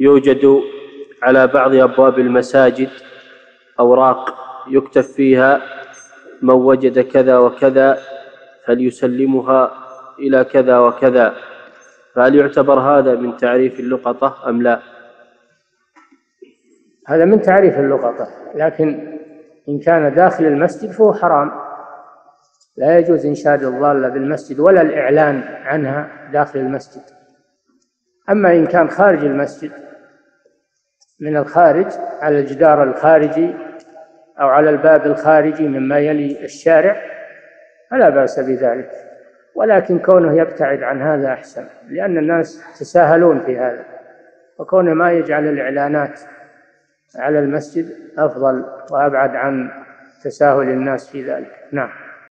يوجد على بعض أبواب المساجد أوراق يكتب فيها من وجد كذا وكذا فليسلمها إلى كذا وكذا فهل يعتبر هذا من تعريف اللقطة أم لا؟ هذا من تعريف اللقطة لكن إن كان داخل المسجد فهو حرام لا يجوز إنشاد الضالة بالمسجد ولا الإعلان عنها داخل المسجد أما إن كان خارج المسجد من الخارج على الجدار الخارجي أو على الباب الخارجي مما يلي الشارع فلا بأس بذلك. ولكن كونه يبتعد عن هذا أحسن لأن الناس يتساهلون في هذا وكونه ما يجعل الإعلانات على المسجد أفضل وأبعد عن تساهل الناس في ذلك. نعم.